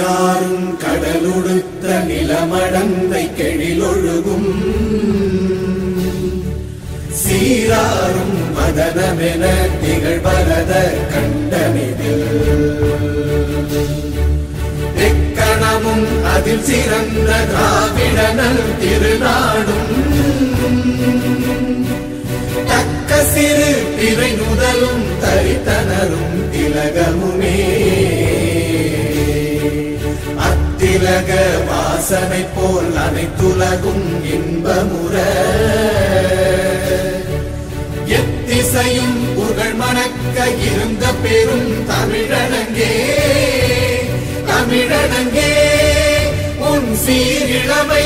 நீராறும் கடலுடுத்த நிலமடந்தை கெழிலொழுகும். சீராறும் மதனமென திகழ்வரத கண்டமிதில் எக்கணமும் அதில் சிறந்த திராவிடனல் திருநாடும். தக்க சிறு திரை முதலும் தரித்தனரும் திலகமுமே. உலக வாசனை போல் அனைத்துலகும் இன்பமுற. எத்திசையும் புகழ் மணக்க இருந்த பெரும் தமிழனங்கே தமிழனங்கே உன் சீரிழமை